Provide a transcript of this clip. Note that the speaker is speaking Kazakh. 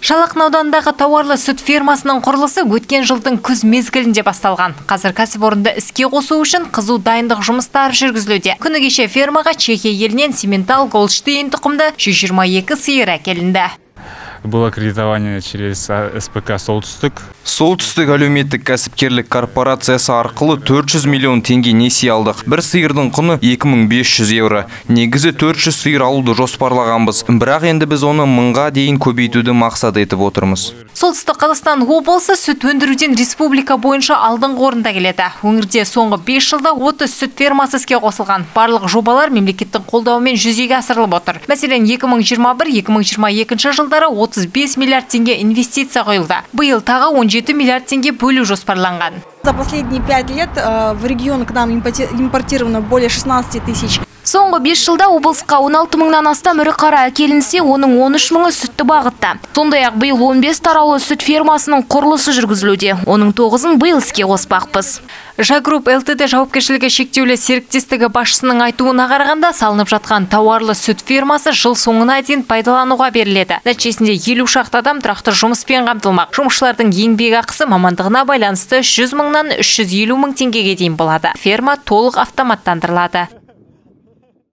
Шалақын ауданындағы тауарлы сүт фермасының құрылысы өткен жылдың күз мезгілінде басталған. Қазір кәсіпорынды іске қосу үшін қызу дайындық жұмыстары жүргізілуде. Күні кеше фермаға Чехия елінен Симментал Голштейн тұқымды 122 сиыр әкелінді. Было кредитование через СПК «Солтүстік». Солтүстік әлеуметтік кәсіпкерлік корпорациясы арқылы 400 миллион теңге несие алдық. Бір сиырдың құны 2500 евро. Негізі 400 сиыр алуды жоспарлағанбыз. Бірақ енді біз оны мыңға дейін көбейтуді мақсат етіп отырмыз. Солтүстік Қазақстан облысы сүт өндіруден республика бойынша алдыңғы орында келеді. Өңірде соңғы 5 жылда 30 сүт фермасы іске қосылған. Барлық жобалар мемлекеттің қолдауымен жүзеге асырылып отыр. Мәселен, 2021-2022 жылдары 35 миллиард теңге инвестиция құйылды. Биыл тағы 17 миллиард теңге бөлу жоспарланған. За последние пять лет э, в регион к нам импорти- импортировано более 16 тысяч Соңғы 5 жылда облысқа 16 мыңнан астам ірі қара әкелінсе, оның 13 мыңы сүтті бағытта. Сондай-ақ биыл 15 тараулы сүт фермасының құрылысы жүргізілуде. Оның 9-ын биыл іске қоспақпыз. Жагрупп ЛТД жауапкершілігі шектеулі серіктестігі басшысының айтуына қарағанда салынып жатқан тауарлы сүт фермасы жыл соңына дейін пайдалануға беріледі. Нәтижесінде елу шақты адам тұрақты жұмыспен қамтылмақ. Жұмысшылардың еңбекақысы мамандығына байланысты 100 мыңнан 350 мың теңгеге дейін болады. Ферма толық автоматтандырылады.